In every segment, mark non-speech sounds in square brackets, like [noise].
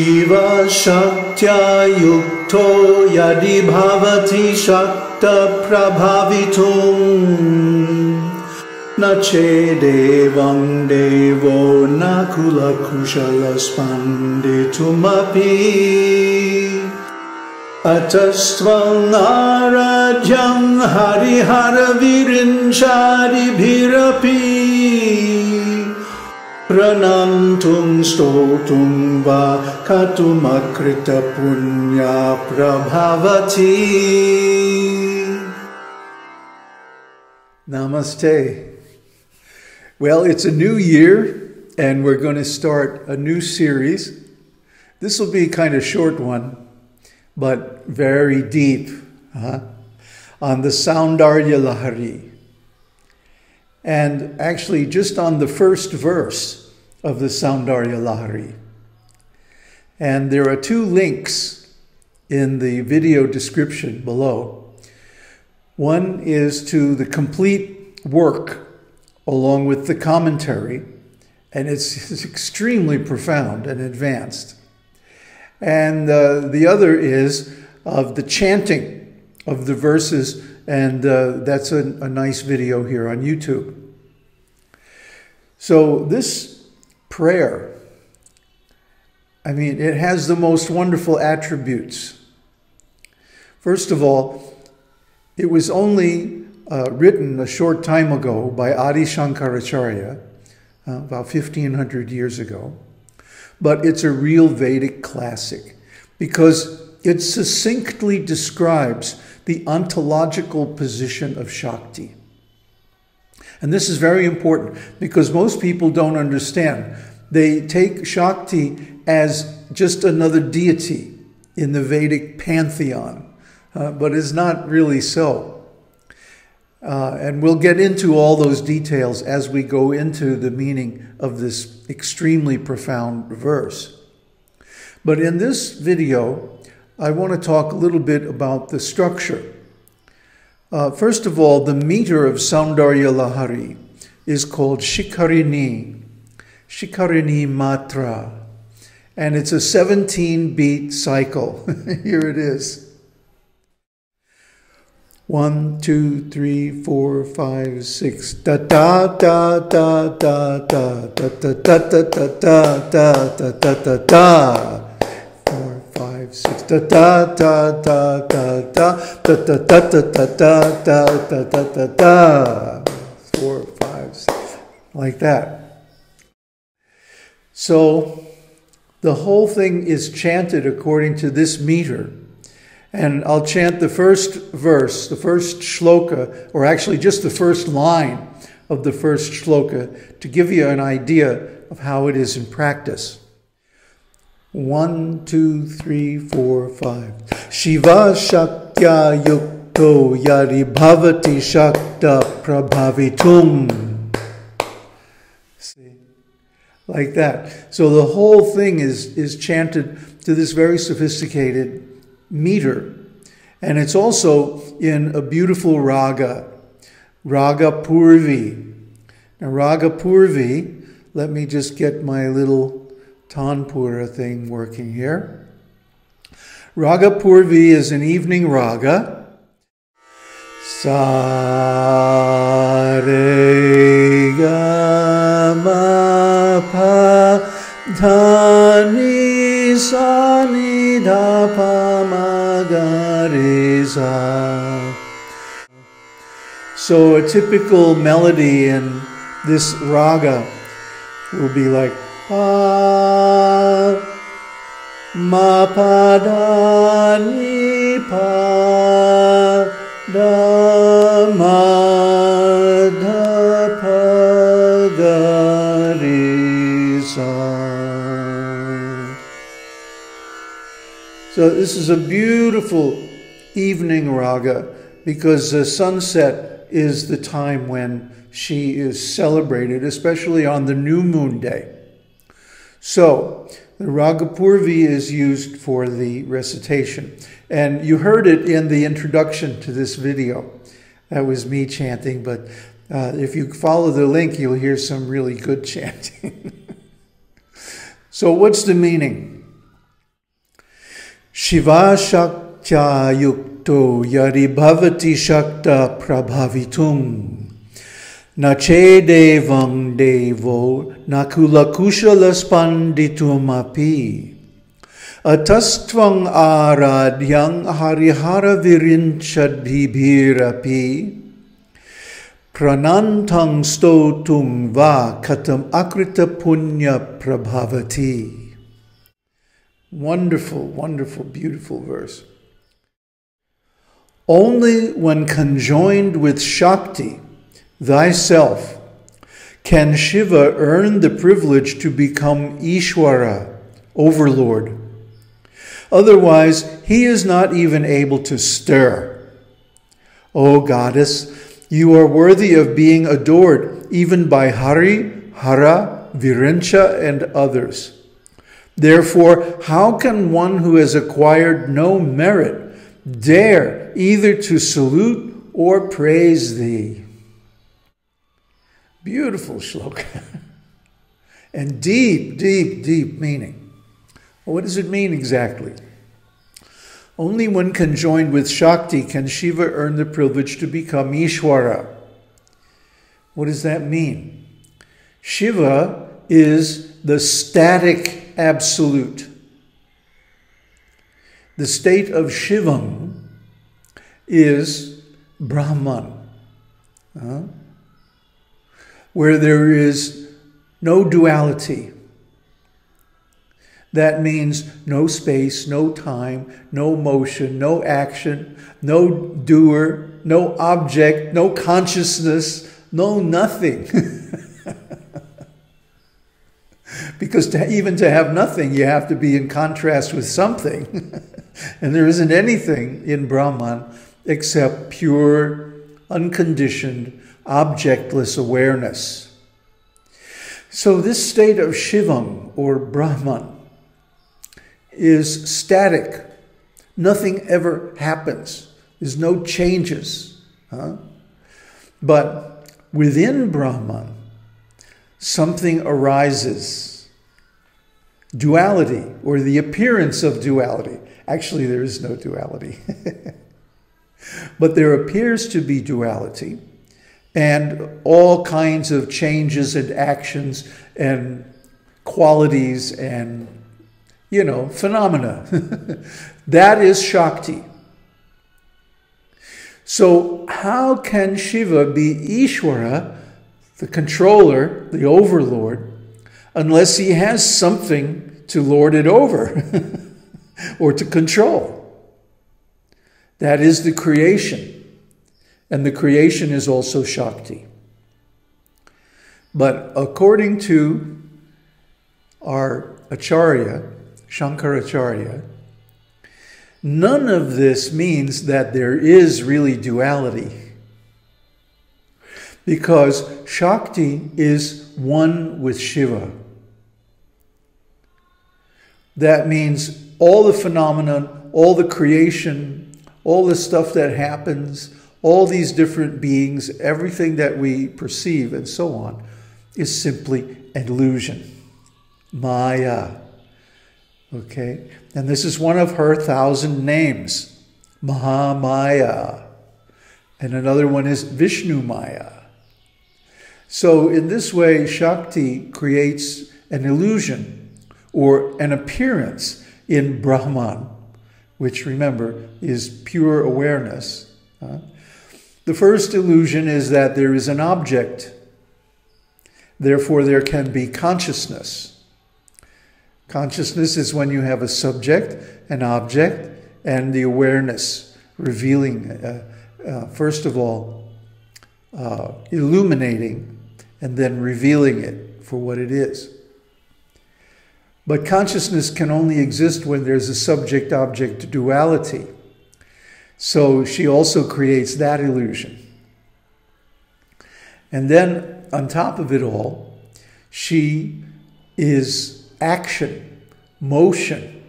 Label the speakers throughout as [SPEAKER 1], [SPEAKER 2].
[SPEAKER 1] शिवशक्त्या युक्तो यदि भवति शक्तप्रभावितुम् न चेदेवं देवो न कुलकुशलस्पन्दितुमपि। अतस्त्वम् आराध्यं Pranantum stotum va katumakrita punya prabhavati. Namaste. Well, it's a new year, and we're going to start a new series. This will be kind of short one, but very deep huh? on the Soundarya Lahari. And actually, just on the first verse of the Soundarya Lahari. And there are two links in the video description below. One is to the complete work along with the commentary, and it's, [laughs] it's extremely profound and advanced. And uh, the other is of the chanting of the verses, and uh, that's a, a nice video here on YouTube. So, this prayer, I mean, it has the most wonderful attributes. First of all, it was only uh, written a short time ago by Adi Shankaracharya, uh, about 1500 years ago, but it's a real Vedic classic because it succinctly describes the ontological position of Shakti. And this is very important because most people don't understand. They take Shakti as just another deity in the Vedic pantheon, uh, but it's not really so. Uh, and we'll get into all those details as we go into the meaning of this extremely profound verse. But in this video, I want to talk a little bit about the structure. Uh, first of all, the meter of Soundarya Lahari is called Shikarini, Shikarini Matra, and it's a 17 beat cycle. Here it is. One, two, three, four, five, six. Da da da da da da da da da da da da da da da da. Four, five, six. Da da da da da da da da da da da da da da da da. Four, five, six. Like that. So the whole thing is chanted according to this meter. And I'll chant the first verse, the first shloka, or actually just the first line of the first shloka to give you an idea of how it is in practice. One, two, three, four, five. Shiva Shaktya Yukto Yari Bhavati Shakta Prabhavitum. See? Like that. So the whole thing is, is chanted to this very sophisticated meter. And it's also in a beautiful raga, Raga Purvi. Now, Raga Purvi, let me just get my little Tanpura thing working here. Raga Purvi is an evening raga. Sa re ga ma pa sa ni da pa ma ga sa. So a typical melody in this raga will be like pa ma pa da ni pa da ma da pa ga sa. So this is a beautiful evening raga because the sunset is the time when she is celebrated, especially on the new moon day. So, the Ragapurvi is used for the recitation. And you heard it in the introduction to this video. That was me chanting, but uh, if you follow the link, you'll hear some really good [laughs] chanting. so, what's the meaning? Shiva Shaktya Yukto Yari Bhavati Shakta Prabhavitum. Nache Devang Devo Nakula Kushala Spanditumapi. Atastvang Aradhyang Harihara Virinchadhibhirapi. Pranantang stotung va katam akrita punya prabhavati. Wonderful, wonderful, beautiful verse. Only when conjoined with Shakti, thyself, can Shiva earn the privilege to become Ishwara, overlord. Otherwise, he is not even able to stir. O goddess, you are worthy of being adored even by Hari, Hara, Virincha, and others. Therefore, how can one who has acquired no merit dare either to salute or praise thee? Beautiful shloka. and deep, deep, deep meaning. what does it mean exactly? Only when conjoined with Shakti can Shiva earn the privilege to become Ishwara. What does that mean? Shiva is the static absolute. The state of Shivam is Brahman, uh, where there is no duality. That means no space, no time, no motion, no action, no doer, no object, no consciousness, no nothing. [laughs] because to, even to have nothing, you have to be in contrast with something. [laughs] and there isn't anything in Brahman except pure, unconditioned, objectless awareness. So, this state of Shivam or Brahman is static. Nothing ever happens. There's no changes. Huh? But within Brahman, something arises. Duality, or the appearance of duality. Actually, there is no duality. [laughs] but there appears to be duality and all kinds of changes and actions and qualities and you know, phenomena. [laughs] that is Shakti. So, how can Shiva be Ishwara, the controller, the overlord, unless he has something to lord it over [laughs] or to control? That is the creation. And the creation is also Shakti. But according to our Acharya, Shankaracharya, none of this means that there is really duality. Because Shakti is one with Shiva. That means all the phenomenon, all the creation, all the stuff that happens, all these different beings, everything that we perceive, and so on, is simply an illusion. Maya. Okay? And this is one of her thousand names, Mahamaya. And another one is Vishnu Maya. So, in this way, Shakti creates an illusion or an appearance in Brahman, which remember is pure awareness. The first illusion is that there is an object, therefore, there can be consciousness. Consciousness is when you have a subject, an object, and the awareness revealing, uh, uh, first of all, uh, illuminating, and then revealing it for what it is. But consciousness can only exist when there's a subject object duality. So she also creates that illusion. And then on top of it all, she is action, motion,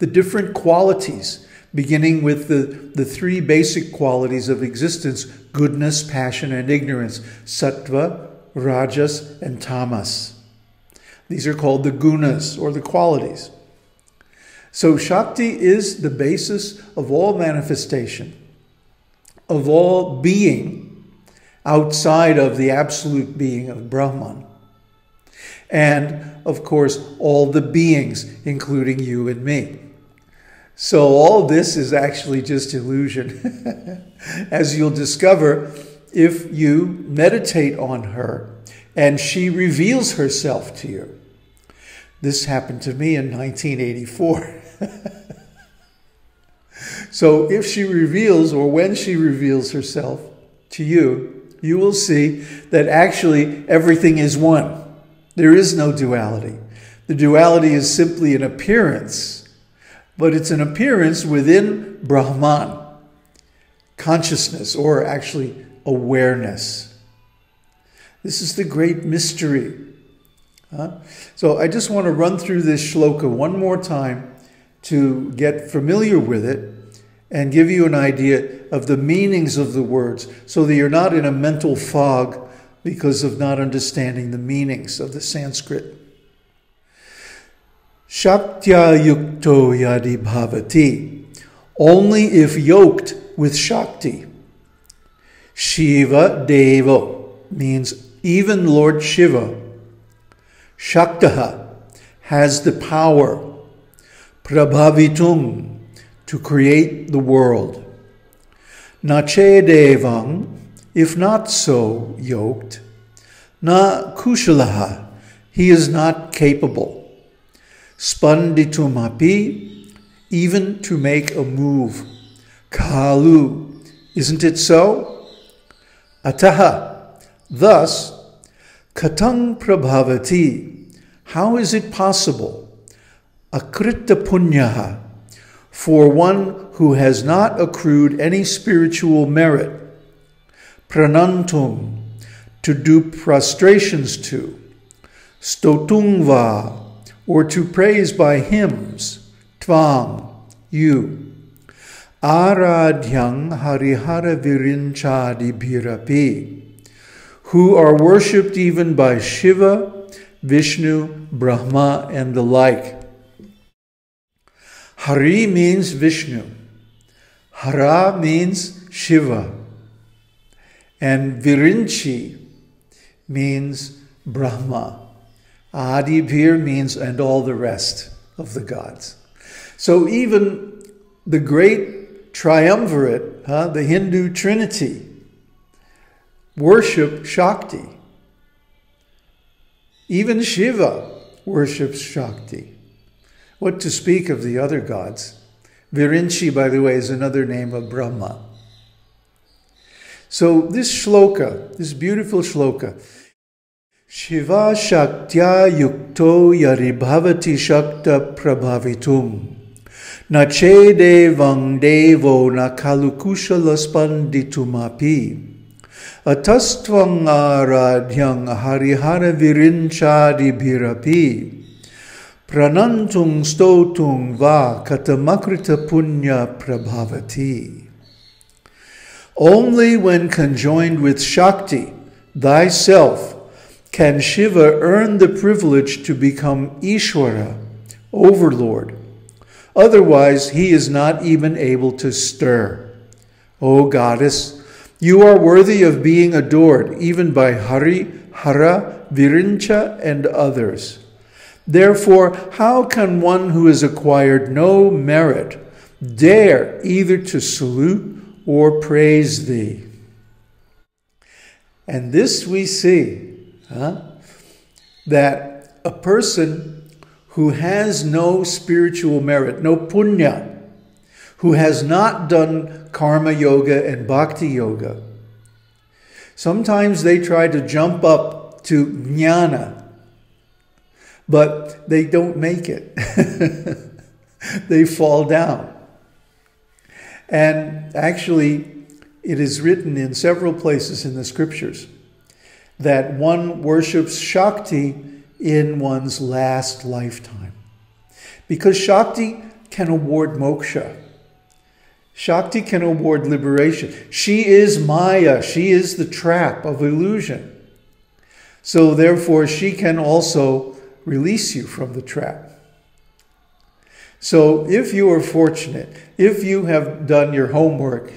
[SPEAKER 1] the different qualities, beginning with the, the three basic qualities of existence goodness, passion, and ignorance sattva, rajas, and tamas. These are called the gunas or the qualities. So, Shakti is the basis of all manifestation, of all being outside of the absolute being of Brahman. And, of course, all the beings, including you and me. So, all this is actually just illusion. [laughs] As you'll discover if you meditate on her and she reveals herself to you. This happened to me in 1984. [laughs] [laughs] so if she reveals, or when she reveals herself to you, you will see that actually everything is one. There is no duality. The duality is simply an appearance, but it's an appearance within Brahman, consciousness, or actually awareness. This is the great mystery. Huh? So I just want to run through this shloka one more time to get familiar with it and give you an idea of the meanings of the words so that you're not in a mental fog because of not understanding the meanings of the Sanskrit. Shaktya yukto yadi bhavati. Only if yoked with Shakti. Shiva Deva means even Lord Shiva. Shaktaha has the power prabhavitum, to create the world. Nache devang, if not so yoked, na kushalaha, he is not capable. Spanditumapi, even to make a move. Kalu, isn't it so? Ataha, thus, katang prabhavati, how is it possible? Akrita punyaha, for one who has not accrued any spiritual merit, pranantum, to do prostrations to, stotungva, or to praise by hymns, tvang, you, aradhyang harihara virinchadi bhirapi, who are worshipped even by Shiva, Vishnu, Brahma, and the like. Hari means Vishnu. Hara means Shiva. And Virinchi means Brahma. Adibhir means and all the rest of the gods. So even the great triumvirate, huh, the Hindu trinity, worship Shakti. Even Shiva worships Shakti. What to speak of the other gods? Virinchi, by the way, is another name of Brahma. So this shloka, this beautiful shloka, Shiva Shaktya Yukto Yaribhavati Shakta Prabhavitum. Nache Devang Devo Nakalukushala Spanditumapi. Atastvang Aradhyang Harihara Virinchadi Bhirapi. Pranantung stotung va katamakrita punya prabhavati. Only when conjoined with Shakti, thyself, can Shiva earn the privilege to become Ishwara, overlord. Otherwise, he is not even able to stir. O goddess, you are worthy of being adored even by Hari, Hara, Virincha, and others. Therefore, how can one who has acquired no merit dare either to salute or praise thee? And this we see huh, that a person who has no spiritual merit, no punya, who has not done karma yoga and bhakti yoga, sometimes they try to jump up to jnana, but they don't make it. [laughs] they fall down. And actually, it is written in several places in the scriptures that one worships Shakti in one's last lifetime. Because Shakti can award moksha. Shakti can award liberation. She is Maya. She is the trap of illusion. So therefore, she can also release you from the trap. So if you are fortunate, if you have done your homework,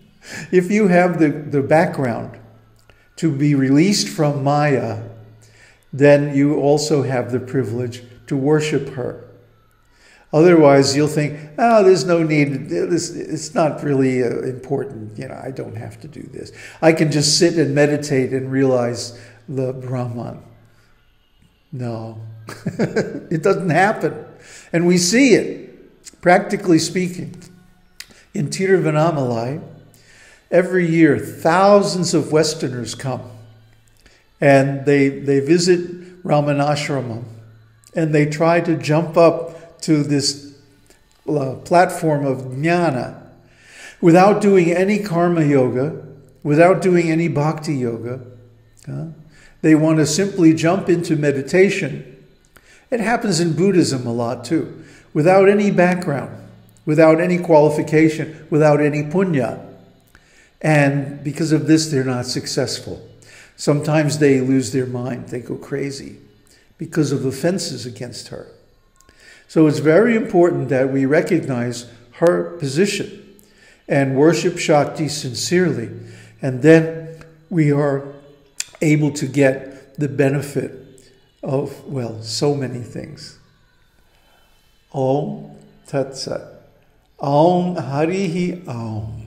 [SPEAKER 1] [laughs] if you have the, the background to be released from Maya, then you also have the privilege to worship her. Otherwise, you'll think, oh, there's no need. It's not really uh, important. You know, I don't have to do this. I can just sit and meditate and realize the Brahman. No, [laughs] it doesn't happen. And we see it, practically speaking. In Tiruvannamalai, every year, thousands of Westerners come and they, they visit Ramanashramam and they try to jump up to this uh, platform of jnana without doing any karma yoga, without doing any bhakti yoga. They want to simply jump into meditation. It happens in Buddhism a lot too, without any background, without any qualification, without any punya. And because of this, they're not successful. Sometimes they lose their mind, they go crazy because of offenses against her. So it's very important that we recognize her position and worship Shakti sincerely. And then we are able to get the benefit of, well, so many things. Om Tat Sat. Om Harihi Om.